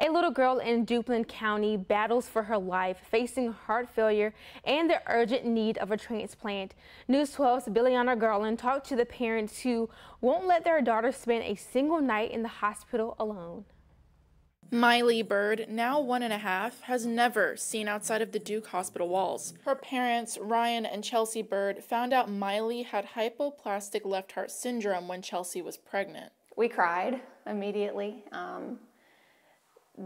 A little girl in Duplin County battles for her life, facing heart failure and the urgent need of a transplant. News 12's Billiana Garland talked to the parents who won't let their daughter spend a single night in the hospital alone. Miley Byrd, now one and a half, has never seen outside of the Duke Hospital walls. Her parents, Ryan and Chelsea Byrd, found out Miley had hypoplastic left heart syndrome when Chelsea was pregnant. We cried immediately. Um,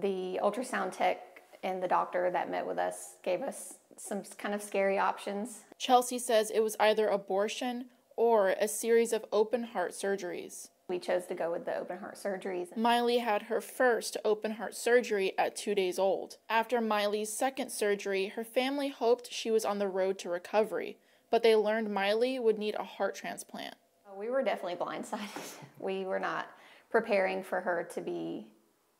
the ultrasound tech and the doctor that met with us gave us some kind of scary options. Chelsea says it was either abortion or a series of open heart surgeries. We chose to go with the open heart surgeries. Miley had her first open heart surgery at two days old. After Miley's second surgery, her family hoped she was on the road to recovery, but they learned Miley would need a heart transplant. We were definitely blindsided. We were not preparing for her to be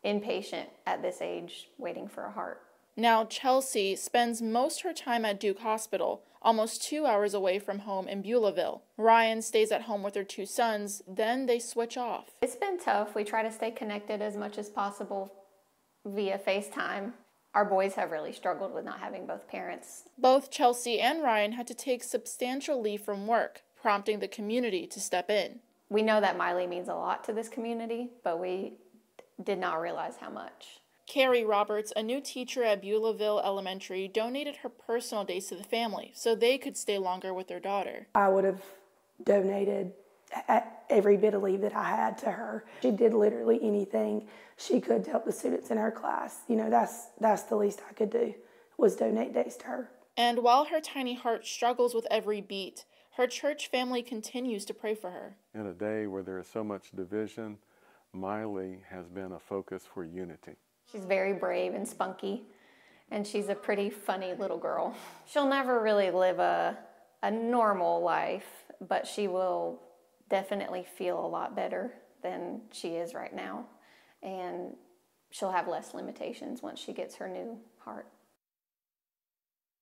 inpatient at this age waiting for a heart. Now, Chelsea spends most her time at Duke Hospital, almost two hours away from home in Beulaville. Ryan stays at home with her two sons, then they switch off. It's been tough. We try to stay connected as much as possible via FaceTime. Our boys have really struggled with not having both parents. Both Chelsea and Ryan had to take substantial leave from work, prompting the community to step in. We know that Miley means a lot to this community, but we did not realize how much. Carrie Roberts, a new teacher at Beulaville Elementary, donated her personal days to the family so they could stay longer with their daughter. I would have donated every bit of leave that I had to her. She did literally anything she could to help the students in her class. You know, that's that's the least I could do was donate days to her. And while her tiny heart struggles with every beat, her church family continues to pray for her. In a day where there is so much division, Miley has been a focus for unity. She's very brave and spunky, and she's a pretty funny little girl. She'll never really live a, a normal life, but she will definitely feel a lot better than she is right now. And she'll have less limitations once she gets her new heart.